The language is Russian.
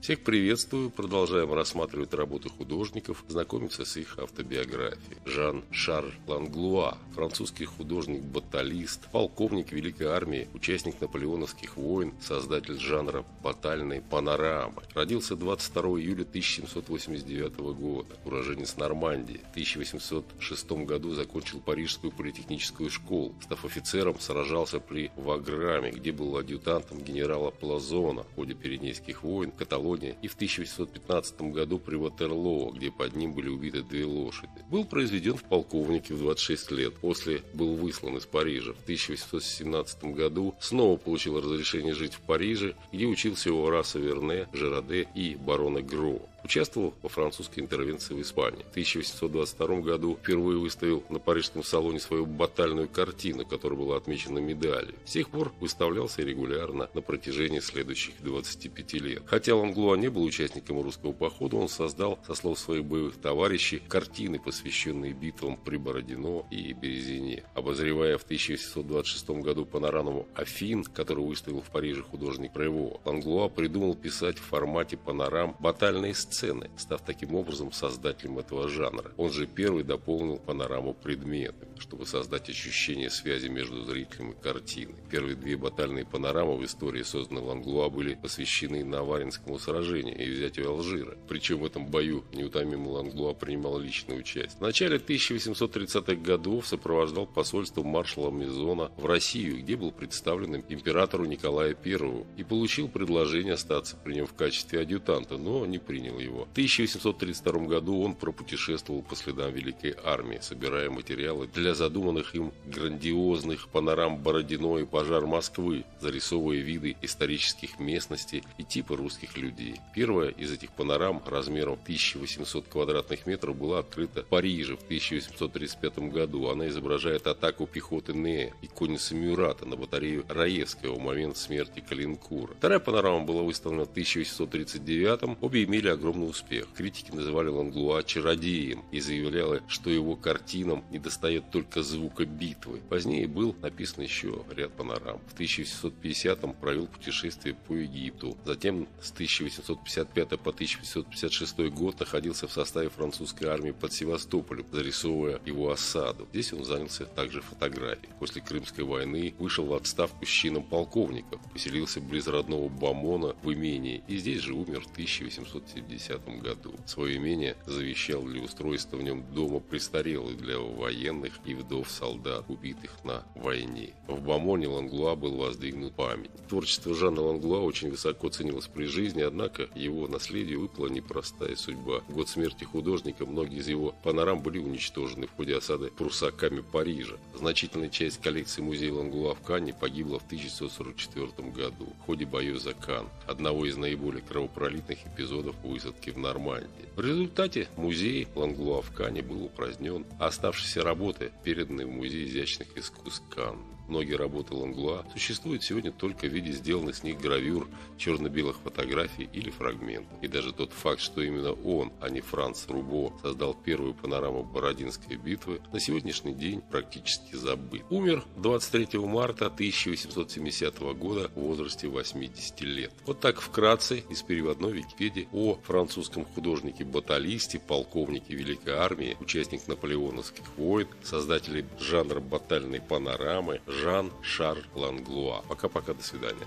Всех приветствую. Продолжаем рассматривать работы художников, знакомиться с их автобиографией. Жан Шарль Ланглуа, французский художник-баталист, полковник Великой Армии, участник наполеоновских войн, создатель жанра батальной панорамы. Родился 22 июля 1789 года, уроженец Нормандии. В 1806 году закончил Парижскую политехническую школу. Став офицером, сражался при Ваграме, где был адъютантом генерала Плазона в ходе Пиренейских войн, Каталонии и в 1815 году при Ватерлоо, где под ним были убиты две лошади. Был произведен в полковнике в 26 лет, после был выслан из Парижа. В 1817 году снова получил разрешение жить в Париже, где учился у Раса Верне, Жераде и барона Гро. Участвовал во французской интервенции в Испании. В 1822 году впервые выставил на парижском салоне свою батальную картину, которая была отмечена медалью. С тех пор выставлялся регулярно на протяжении следующих 25 лет. Хотя Ланглуа не был участником русского похода, он создал, со слов своих боевых товарищей, картины, посвященные битвам при Бородино и Березине. Обозревая в 1826 году панораму Афин, которую выставил в Париже художник Прево, Ланглуа придумал писать в формате панорам батальные сцены став таким образом создателем этого жанра. Он же первый дополнил панораму предметами, чтобы создать ощущение связи между зрителем и картиной. Первые две батальные панорамы в истории, созданной Ланглуа, были посвящены Наваринскому сражению и взятию Алжира. Причем в этом бою неутомимый Ланглуа принимал личное участие. В начале 1830-х годов сопровождал посольство маршала Мизона в Россию, где был представлен императору Николаю I и получил предложение остаться при нем в качестве адъютанта, но не принял его. В 1832 году он пропутешествовал по следам Великой Армии, собирая материалы для задуманных им грандиозных панорам Бородино и пожар Москвы, зарисовывая виды исторических местностей и типы русских людей. Первая из этих панорам размером 1800 квадратных метров была открыта в Париже в 1835 году. Она изображает атаку пехоты Нея и конницы Мюрата на батарею Раевского в момент смерти Калинкура. Вторая панорама была выставлена в 1839 Обе имели огромный огромный успех. Критики называли Ланглуа чародеем и заявляли, что его картинам недостает только звука битвы. Позднее был написан еще ряд панорам. В 1750-м провел путешествие по Египту. Затем с 1855 по 1856 год находился в составе французской армии под Севастополем, зарисовывая его осаду. Здесь он занялся также фотографией. После Крымской войны вышел в отставку с чином полковника, поселился близ родного Бамона в имении и здесь же умер в 1870 1910 году. Свое имение завещал для устройства в нем дома престарелых для военных и вдов солдат, убитых на войне. В Бамоне Ланглуа был воздвигнут память. Творчество Жана Ланглуа очень высоко ценилось при жизни, однако его наследию выпала непростая судьба. В год смерти художника многие из его панорам были уничтожены в ходе осады прусаками Парижа. Значительная часть коллекции музея Ланглуа в Канне погибла в 1944 году в ходе боев за Кан, одного из наиболее кровопролитных эпизодов высадки высадки в Нормандии. В результате музей Ланглуа в Кане был упразднен, а оставшиеся работы переданы в Музей изящных искусств Канн. Многие работы Ланглуа существуют сегодня только в виде сделанных с них гравюр, черно-белых фотографий или фрагментов. И даже тот факт, что именно он, а не Франц Рубо, создал первую панораму Бородинской битвы, на сегодняшний день практически забыт. Умер 23 марта 1870 года в возрасте 80 лет. Вот так вкратце из переводной Википедии о французском художнике-баталисте, полковнике Великой Армии, участник наполеоновских войн, создатель жанра батальной панорамы, Жан Шарль Ланглуа. Пока-пока, до свидания.